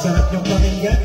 Sarap yung pakinggan